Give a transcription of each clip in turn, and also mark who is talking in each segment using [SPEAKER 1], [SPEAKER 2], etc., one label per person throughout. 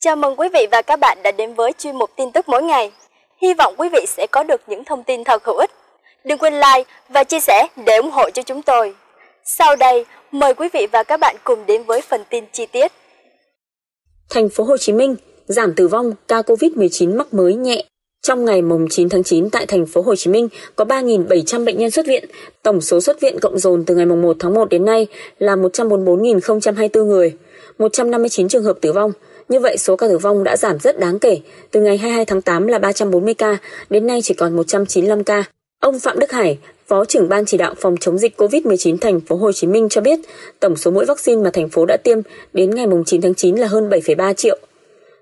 [SPEAKER 1] Chào mừng quý vị và các bạn đã đến với chuyên mục tin tức mỗi ngày. Hy vọng quý vị sẽ có được những thông tin thật hữu ích. Đừng quên like và chia sẻ để ủng hộ cho chúng tôi. Sau đây, mời quý vị và các bạn cùng đến với phần tin chi tiết.
[SPEAKER 2] Thành phố Hồ Chí Minh giảm tử vong ca Covid-19 mắc mới nhẹ. Trong ngày mùng 9 tháng 9 tại thành phố Hồ Chí Minh có 3.700 bệnh nhân xuất viện, tổng số xuất viện cộng dồn từ ngày mùng 1 tháng 1 đến nay là 144.024 người, 159 trường hợp tử vong. Như vậy số ca tử vong đã giảm rất đáng kể, từ ngày 22 tháng 8 là 340 ca, đến nay chỉ còn 195 ca. Ông Phạm Đức Hải, Phó trưởng ban chỉ đạo phòng chống dịch COVID-19 thành phố Hồ Chí Minh cho biết, tổng số mũi vaccine mà thành phố đã tiêm đến ngày 9 tháng 9 là hơn 7,3 triệu.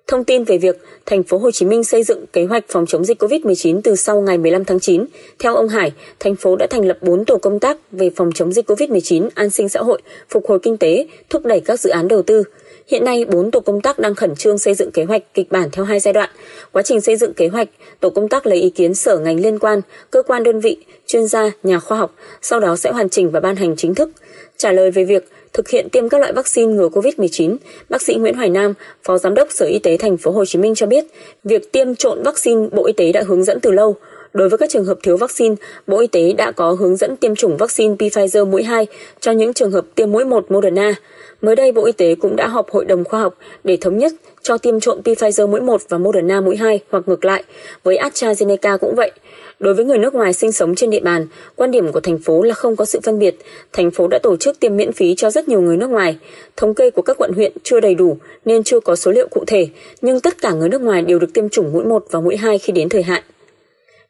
[SPEAKER 2] Thông tin về việc thành phố Hồ Chí Minh xây dựng kế hoạch phòng chống dịch COVID-19 từ sau ngày 15 tháng 9, theo ông Hải, thành phố đã thành lập 4 tổ công tác về phòng chống dịch COVID-19, an sinh xã hội, phục hồi kinh tế, thúc đẩy các dự án đầu tư. Hiện nay, 4 tổ công tác đang khẩn trương xây dựng kế hoạch kịch bản theo hai giai đoạn. Quá trình xây dựng kế hoạch, tổ công tác lấy ý kiến sở ngành liên quan, cơ quan đơn vị, chuyên gia, nhà khoa học, sau đó sẽ hoàn chỉnh và ban hành chính thức. Trả lời về việc thực hiện tiêm các loại vaccine ngừa COVID-19, bác sĩ Nguyễn Hoài Nam, Phó Giám đốc Sở Y tế thành phố Hồ Chí Minh cho biết, việc tiêm trộn vaccine Bộ Y tế đã hướng dẫn từ lâu. Đối với các trường hợp thiếu vaccine, Bộ Y tế đã có hướng dẫn tiêm chủng vaccine Pfizer mũi 2 cho những trường hợp tiêm mũi 1 Moderna. Mới đây, Bộ Y tế cũng đã họp hội đồng khoa học để thống nhất cho tiêm trộn Pfizer mũi 1 và Moderna mũi 2 hoặc ngược lại. Với AstraZeneca cũng vậy. Đối với người nước ngoài sinh sống trên địa bàn, quan điểm của thành phố là không có sự phân biệt. Thành phố đã tổ chức tiêm miễn phí cho rất nhiều người nước ngoài. Thống kê của các quận huyện chưa đầy đủ nên chưa có số liệu cụ thể, nhưng tất cả người nước ngoài đều được tiêm chủng mũi 1 và mũi 2 khi đến thời hạn.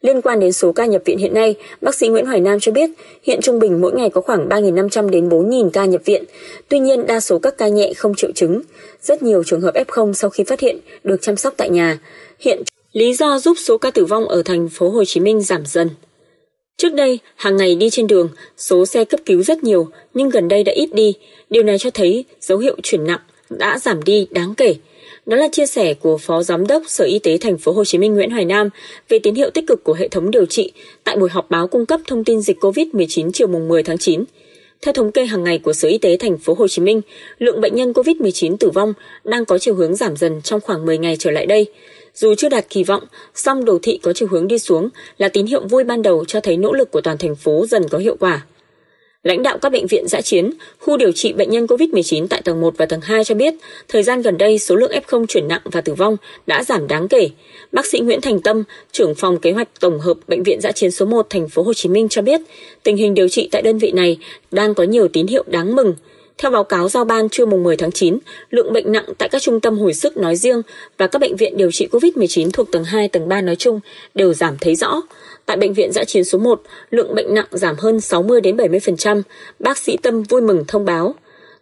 [SPEAKER 2] Liên quan đến số ca nhập viện hiện nay, bác sĩ Nguyễn Hoài Nam cho biết hiện trung bình mỗi ngày có khoảng 3.500 đến 4.000 ca nhập viện. Tuy nhiên, đa số các ca nhẹ không triệu chứng. Rất nhiều trường hợp F0 sau khi phát hiện được chăm sóc tại nhà. Hiện lý do giúp số ca tử vong ở thành phố Hồ Chí Minh giảm dần. Trước đây, hàng ngày đi trên đường, số xe cấp cứu rất nhiều, nhưng gần đây đã ít đi. Điều này cho thấy dấu hiệu chuyển nặng đã giảm đi đáng kể. Đó là chia sẻ của Phó Giám đốc Sở Y tế thành phố Hồ Chí Minh Nguyễn Hoài Nam về tín hiệu tích cực của hệ thống điều trị tại buổi họp báo cung cấp thông tin dịch COVID-19 chiều mùng 10 tháng 9. Theo thống kê hàng ngày của Sở Y tế thành phố Hồ Chí Minh, lượng bệnh nhân COVID-19 tử vong đang có chiều hướng giảm dần trong khoảng 10 ngày trở lại đây. Dù chưa đạt kỳ vọng, song đồ thị có chiều hướng đi xuống là tín hiệu vui ban đầu cho thấy nỗ lực của toàn thành phố dần có hiệu quả. Lãnh đạo các bệnh viện giã chiến, khu điều trị bệnh nhân COVID-19 tại tầng 1 và tầng 2 cho biết, thời gian gần đây số lượng F0 chuyển nặng và tử vong đã giảm đáng kể. Bác sĩ Nguyễn Thành Tâm, trưởng phòng kế hoạch tổng hợp bệnh viện giã chiến số 1 thành phố Hồ Chí Minh cho biết, tình hình điều trị tại đơn vị này đang có nhiều tín hiệu đáng mừng. Theo báo cáo giao ban trưa mùng 10 tháng 9, lượng bệnh nặng tại các trung tâm hồi sức nói riêng và các bệnh viện điều trị COVID-19 thuộc tầng 2, tầng 3 nói chung đều giảm thấy rõ. Tại bệnh viện giã chiến số 1, lượng bệnh nặng giảm hơn 60 đến 70%, bác sĩ Tâm vui mừng thông báo.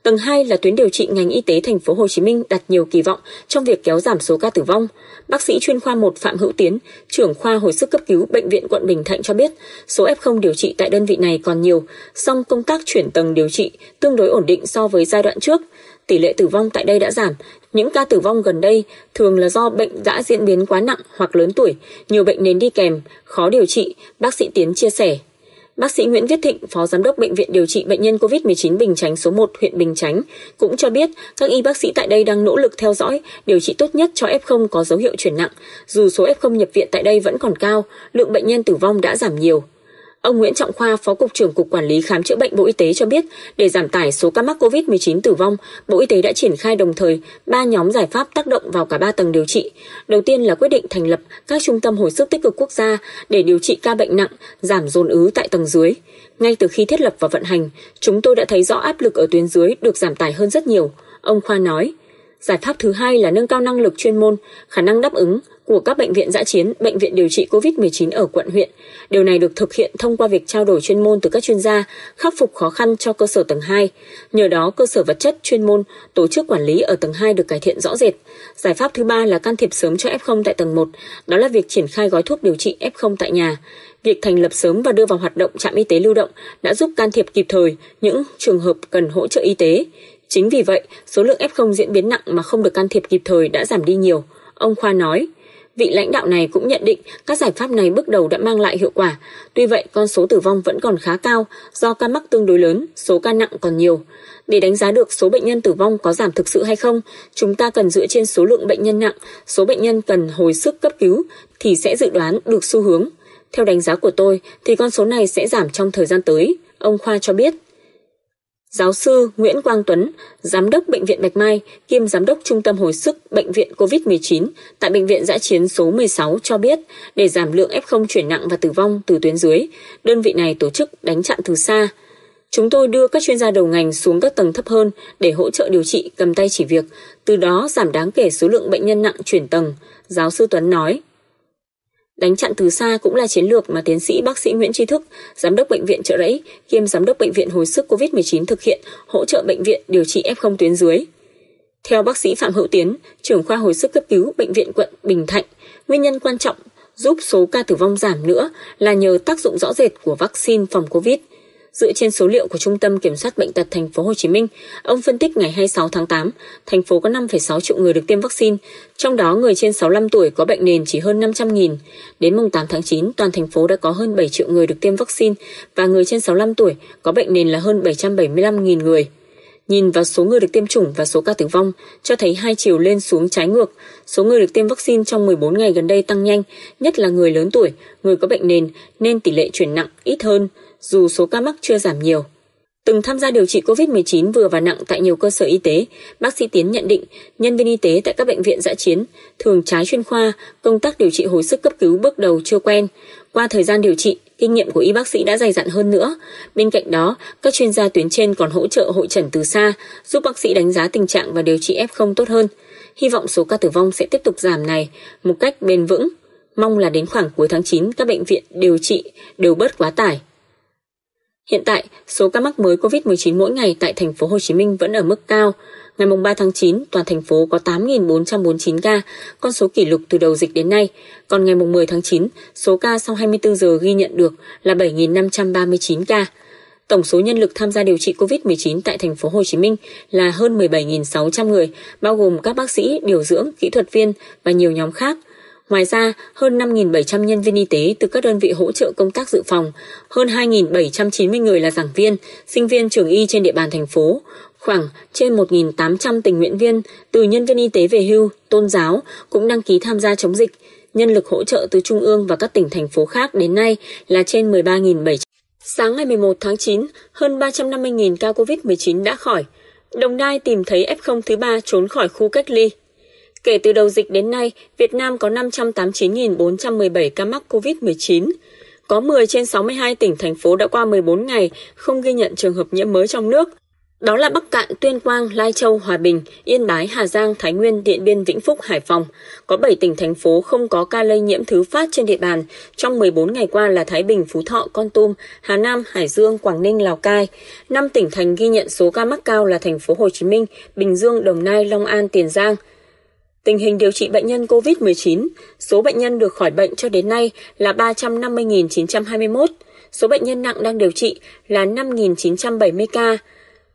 [SPEAKER 2] Tầng 2 là tuyến điều trị ngành y tế thành phố Hồ Chí Minh đặt nhiều kỳ vọng trong việc kéo giảm số ca tử vong. Bác sĩ chuyên khoa 1 Phạm Hữu Tiến, trưởng khoa hồi sức cấp cứu bệnh viện quận Bình Thạnh cho biết, số F0 điều trị tại đơn vị này còn nhiều, song công tác chuyển tầng điều trị tương đối ổn định so với giai đoạn trước. Tỷ lệ tử vong tại đây đã giảm, những ca tử vong gần đây thường là do bệnh đã diễn biến quá nặng hoặc lớn tuổi, nhiều bệnh nền đi kèm, khó điều trị, bác sĩ Tiến chia sẻ. Bác sĩ Nguyễn Viết Thịnh, Phó Giám đốc Bệnh viện Điều trị Bệnh nhân COVID-19 Bình Chánh số 1 huyện Bình Chánh, cũng cho biết các y bác sĩ tại đây đang nỗ lực theo dõi, điều trị tốt nhất cho F0 có dấu hiệu chuyển nặng. Dù số F0 nhập viện tại đây vẫn còn cao, lượng bệnh nhân tử vong đã giảm nhiều. Ông Nguyễn Trọng Khoa, Phó Cục trưởng Cục Quản lý Khám chữa bệnh Bộ Y tế cho biết, để giảm tải số ca mắc COVID-19 tử vong, Bộ Y tế đã triển khai đồng thời ba nhóm giải pháp tác động vào cả ba tầng điều trị. Đầu tiên là quyết định thành lập các trung tâm hồi sức tích cực quốc gia để điều trị ca bệnh nặng, giảm dồn ứ tại tầng dưới. Ngay từ khi thiết lập và vận hành, chúng tôi đã thấy rõ áp lực ở tuyến dưới được giảm tải hơn rất nhiều. Ông Khoa nói, Giải pháp thứ hai là nâng cao năng lực chuyên môn, khả năng đáp ứng của các bệnh viện giã chiến, bệnh viện điều trị COVID-19 ở quận huyện. Điều này được thực hiện thông qua việc trao đổi chuyên môn từ các chuyên gia, khắc phục khó khăn cho cơ sở tầng 2. Nhờ đó, cơ sở vật chất, chuyên môn, tổ chức quản lý ở tầng 2 được cải thiện rõ rệt. Giải pháp thứ ba là can thiệp sớm cho F0 tại tầng 1, đó là việc triển khai gói thuốc điều trị F0 tại nhà. Việc thành lập sớm và đưa vào hoạt động trạm y tế lưu động đã giúp can thiệp kịp thời những trường hợp cần hỗ trợ y tế. Chính vì vậy, số lượng F0 diễn biến nặng mà không được can thiệp kịp thời đã giảm đi nhiều. Ông Khoa nói, Vị lãnh đạo này cũng nhận định các giải pháp này bước đầu đã mang lại hiệu quả. Tuy vậy, con số tử vong vẫn còn khá cao do ca mắc tương đối lớn, số ca nặng còn nhiều. Để đánh giá được số bệnh nhân tử vong có giảm thực sự hay không, chúng ta cần dựa trên số lượng bệnh nhân nặng, số bệnh nhân cần hồi sức cấp cứu thì sẽ dự đoán được xu hướng. Theo đánh giá của tôi thì con số này sẽ giảm trong thời gian tới, ông Khoa cho biết. Giáo sư Nguyễn Quang Tuấn, Giám đốc Bệnh viện Bạch Mai, kiêm Giám đốc Trung tâm Hồi sức Bệnh viện COVID-19 tại Bệnh viện Giã chiến số 16 cho biết, để giảm lượng F0 chuyển nặng và tử vong từ tuyến dưới, đơn vị này tổ chức đánh chặn từ xa. Chúng tôi đưa các chuyên gia đầu ngành xuống các tầng thấp hơn để hỗ trợ điều trị cầm tay chỉ việc, từ đó giảm đáng kể số lượng bệnh nhân nặng chuyển tầng, giáo sư Tuấn nói. Đánh chặn từ xa cũng là chiến lược mà tiến sĩ bác sĩ Nguyễn Tri Thức, giám đốc bệnh viện Trợ Rẫy, kiêm giám đốc bệnh viện hồi sức COVID-19 thực hiện hỗ trợ bệnh viện điều trị F0 tuyến dưới. Theo bác sĩ Phạm Hữu Tiến, trưởng khoa hồi sức cấp cứu bệnh viện quận Bình Thạnh, nguyên nhân quan trọng giúp số ca tử vong giảm nữa là nhờ tác dụng rõ rệt của vaccine phòng COVID – Dựa trên số liệu của Trung tâm Kiểm soát bệnh tật thành phố Hồ Chí Minh, ông phân tích ngày 26 tháng 8, thành phố có 5,6 triệu người được tiêm vaccine, trong đó người trên 65 tuổi có bệnh nền chỉ hơn 500.000. Đến mùng 8 tháng 9, toàn thành phố đã có hơn 7 triệu người được tiêm vaccine và người trên 65 tuổi có bệnh nền là hơn 775.000 người. Nhìn vào số người được tiêm chủng và số ca tử vong, cho thấy hai chiều lên xuống trái ngược. Số người được tiêm vaccine trong 14 ngày gần đây tăng nhanh, nhất là người lớn tuổi, người có bệnh nền, nên tỷ lệ chuyển nặng ít hơn dù số ca mắc chưa giảm nhiều. Từng tham gia điều trị COVID-19 vừa và nặng tại nhiều cơ sở y tế, bác sĩ Tiến nhận định nhân viên y tế tại các bệnh viện dã chiến thường trái chuyên khoa, công tác điều trị hồi sức cấp cứu bước đầu chưa quen. Qua thời gian điều trị, kinh nghiệm của y bác sĩ đã dày dặn hơn nữa. Bên cạnh đó, các chuyên gia tuyến trên còn hỗ trợ hội trần từ xa, giúp bác sĩ đánh giá tình trạng và điều trị F0 tốt hơn. Hy vọng số ca tử vong sẽ tiếp tục giảm này một cách bền vững. Mong là đến khoảng cuối tháng 9 các bệnh viện điều trị đều bớt quá tải. Hiện tại, số ca mắc mới COVID-19 mỗi ngày tại thành phố Hồ Chí Minh vẫn ở mức cao. Ngày 3 tháng 9, toàn thành phố có 8.449 ca, con số kỷ lục từ đầu dịch đến nay. Còn ngày 10 tháng 9, số ca sau 24 giờ ghi nhận được là 7.539 ca. Tổng số nhân lực tham gia điều trị COVID-19 tại thành phố Hồ Chí Minh là hơn 17.600 người, bao gồm các bác sĩ, điều dưỡng, kỹ thuật viên và nhiều nhóm khác. Ngoài ra, hơn 5.700 nhân viên y tế từ các đơn vị hỗ trợ công tác dự phòng, hơn 2.790 người là giảng viên, sinh viên trường y trên địa bàn thành phố, khoảng trên 1.800 tình nguyện viên từ nhân viên y tế về hưu, tôn giáo cũng đăng ký tham gia chống dịch. Nhân lực hỗ trợ từ Trung ương và các tỉnh thành phố khác đến nay là trên 13.700. Sáng ngày 11 tháng 9, hơn 350.000 ca COVID-19 đã khỏi. Đồng Nai tìm thấy F0 thứ ba trốn khỏi khu cách ly. Kể từ đầu dịch đến nay, Việt Nam có 589.417 ca mắc COVID-19. Có 10 trên 62 tỉnh, thành phố đã qua 14 ngày không ghi nhận trường hợp nhiễm mới trong nước. Đó là Bắc Cạn, Tuyên Quang, Lai Châu, Hòa Bình, Yên Bái, Hà Giang, Thái Nguyên, Điện Biên, Vĩnh Phúc, Hải Phòng. Có 7 tỉnh thành phố không có ca lây nhiễm thứ phát trên địa bàn. Trong 14 ngày qua là Thái Bình, Phú Thọ, Con Tum, Hà Nam, Hải Dương, Quảng Ninh, Lào Cai. 5 tỉnh thành ghi nhận số ca mắc cao là thành phố Hồ Chí Minh, Bình Dương, Đồng Nai, Long An, Tiền Giang. Tình hình điều trị bệnh nhân COVID-19, số bệnh nhân được khỏi bệnh cho đến nay là 350.921, số bệnh nhân nặng đang điều trị là 5.970 ca.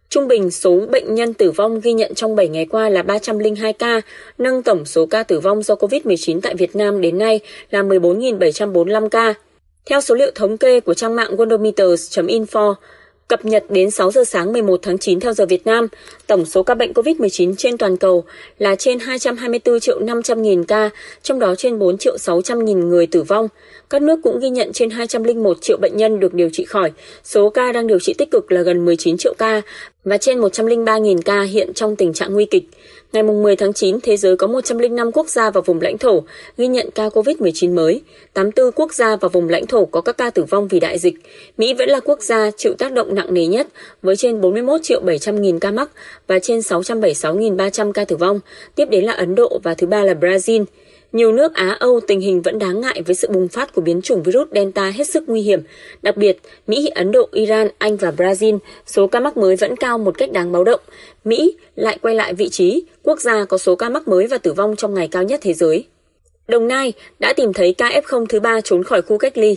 [SPEAKER 2] Trung bình số bệnh nhân tử vong ghi nhận trong 7 ngày qua là 302 ca, nâng tổng số ca tử vong do COVID-19 tại Việt Nam đến nay là 14.745 ca. Theo số liệu thống kê của trang mạng Worldometers.info, Cập nhật đến 6 giờ sáng 11 tháng 9 theo giờ Việt Nam, tổng số ca bệnh COVID-19 trên toàn cầu là trên 224 triệu 500 nghìn ca, trong đó trên 4 triệu 600 nghìn người tử vong. Các nước cũng ghi nhận trên 201 triệu bệnh nhân được điều trị khỏi, số ca đang điều trị tích cực là gần 19 triệu ca và trên 103.000 ca hiện trong tình trạng nguy kịch. Ngày 10 tháng 9, thế giới có 105 quốc gia và vùng lãnh thổ ghi nhận ca COVID-19 mới. 84 quốc gia và vùng lãnh thổ có các ca tử vong vì đại dịch. Mỹ vẫn là quốc gia chịu tác động nặng nề nhất với trên 41 triệu 700 nghìn ca mắc và trên 676.300 ca tử vong. Tiếp đến là Ấn Độ và thứ ba là Brazil. Nhiều nước Á Âu tình hình vẫn đáng ngại với sự bùng phát của biến chủng virus Delta hết sức nguy hiểm. Đặc biệt, Mỹ, Ấn Độ, Iran, Anh và Brazil, số ca mắc mới vẫn cao một cách đáng báo động. Mỹ lại quay lại vị trí quốc gia có số ca mắc mới và tử vong trong ngày cao nhất thế giới. Đồng Nai đã tìm thấy ca F0 thứ ba trốn khỏi khu cách ly.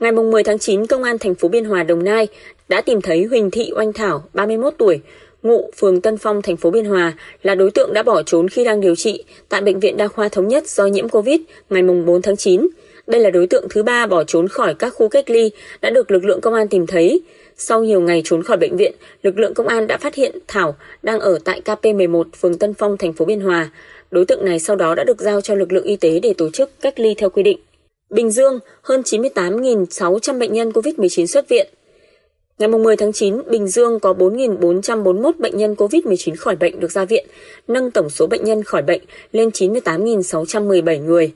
[SPEAKER 2] Ngày 10 tháng 9, Công an thành phố Biên Hòa, Đồng Nai đã tìm thấy Huỳnh Thị Oanh Thảo, 31 tuổi, ngụ phường Tân Phong, thành phố Biên Hòa, là đối tượng đã bỏ trốn khi đang điều trị tại Bệnh viện Đa khoa Thống nhất do nhiễm Covid ngày 4 tháng 9. Đây là đối tượng thứ ba bỏ trốn khỏi các khu cách ly đã được lực lượng công an tìm thấy. Sau nhiều ngày trốn khỏi bệnh viện, lực lượng công an đã phát hiện Thảo đang ở tại KP11, phường Tân Phong, thành phố Biên Hòa. Đối tượng này sau đó đã được giao cho lực lượng y tế để tổ chức cách ly theo quy định. Bình Dương, hơn 98.600 bệnh nhân COVID-19 xuất viện. Ngày 10 tháng 9, Bình Dương có 4.441 bệnh nhân COVID-19 khỏi bệnh được ra viện, nâng tổng số bệnh nhân khỏi bệnh lên 98.617 người.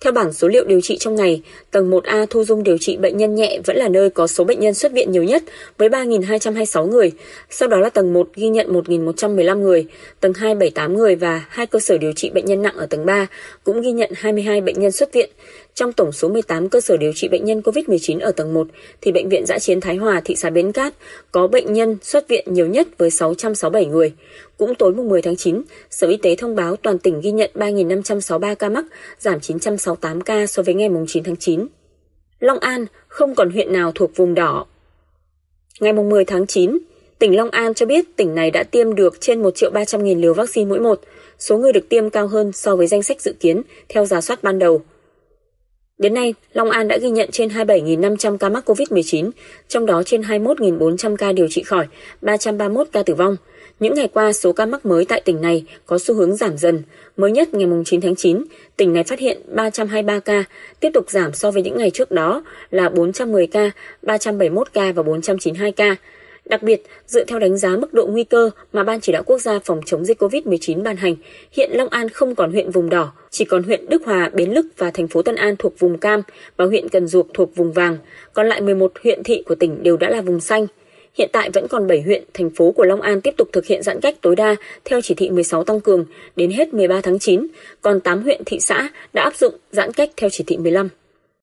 [SPEAKER 2] Theo bảng số liệu điều trị trong ngày, tầng 1A thu dung điều trị bệnh nhân nhẹ vẫn là nơi có số bệnh nhân xuất viện nhiều nhất với 3.226 người, sau đó là tầng 1 ghi nhận 1.115 người, tầng 2 78 người và hai cơ sở điều trị bệnh nhân nặng ở tầng 3 cũng ghi nhận 22 bệnh nhân xuất viện. Trong tổng số 18 cơ sở điều trị bệnh nhân COVID-19 ở tầng 1 thì bệnh viện Giã chiến Thái Hòa thị xã Bến Cát có bệnh nhân xuất viện nhiều nhất với 667 người. Cũng tối mùng 10 tháng 9, Sở Y tế thông báo toàn tỉnh ghi nhận 3.563 ca mắc, giảm 968 ca so với ngày mùng 9 tháng 9. Long An không còn huyện nào thuộc vùng đỏ. Ngày mùng 10 tháng 9, tỉnh Long An cho biết tỉnh này đã tiêm được trên 1 triệu 300 nghìn liều vaccine mũi 1, số người được tiêm cao hơn so với danh sách dự kiến theo giả soát ban đầu. Đến nay, Long An đã ghi nhận trên 27.500 ca mắc COVID-19, trong đó trên 21.400 ca điều trị khỏi, 331 ca tử vong. Những ngày qua, số ca mắc mới tại tỉnh này có xu hướng giảm dần. Mới nhất ngày 9 tháng 9, tỉnh này phát hiện 323 ca, tiếp tục giảm so với những ngày trước đó là 410 ca, 371 ca và 492 ca. Đặc biệt, dựa theo đánh giá mức độ nguy cơ mà Ban Chỉ đạo Quốc gia phòng chống dịch COVID-19 ban hành, hiện Long An không còn huyện vùng đỏ, chỉ còn huyện Đức Hòa, Bến Lức và thành phố Tân An thuộc vùng cam và huyện Cần Duộc thuộc vùng vàng. Còn lại 11 huyện thị của tỉnh đều đã là vùng xanh. Hiện tại vẫn còn 7 huyện, thành phố của Long An tiếp tục thực hiện giãn cách tối đa theo chỉ thị 16 tăng cường đến hết 13 tháng 9, còn 8 huyện thị xã đã áp dụng giãn cách theo chỉ thị 15.